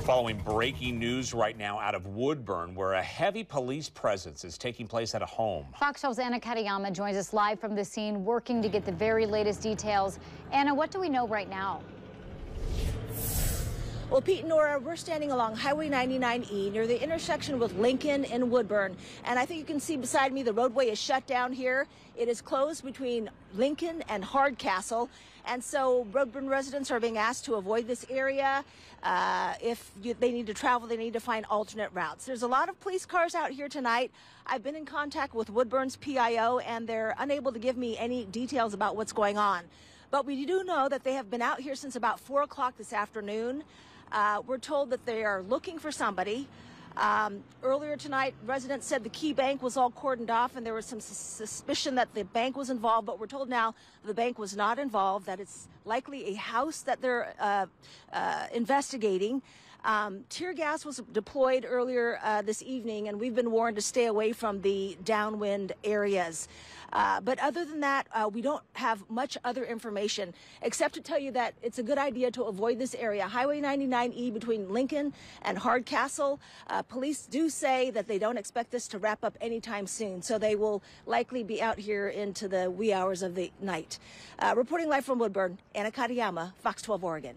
We're following breaking news right now out of Woodburn, where a heavy police presence is taking place at a home. Fox 12's Anna Katayama joins us live from the scene, working to get the very latest details. Anna, what do we know right now? Well, Pete and Nora, we're standing along Highway 99E near the intersection with Lincoln and Woodburn. And I think you can see beside me the roadway is shut down here. It is closed between Lincoln and Hardcastle. And so Woodburn residents are being asked to avoid this area. Uh, if you, they need to travel, they need to find alternate routes. There's a lot of police cars out here tonight. I've been in contact with Woodburn's PIO, and they're unable to give me any details about what's going on. But we do know that they have been out here since about 4 o'clock this afternoon. Uh, we're told that they are looking for somebody. Um, earlier tonight, residents said the Key Bank was all cordoned off and there was some suspicion that the bank was involved, but we're told now the bank was not involved, that it's likely a house that they're uh, uh, investigating. Um, tear gas was deployed earlier uh, this evening, and we've been warned to stay away from the downwind areas. Uh, but other than that, uh, we don't have much other information except to tell you that it's a good idea to avoid this area. Highway 99E between Lincoln and Hardcastle. Uh, police do say that they don't expect this to wrap up anytime soon, so they will likely be out here into the wee hours of the night. Uh, reporting live from Woodburn, Anna Katayama, Fox 12 Oregon.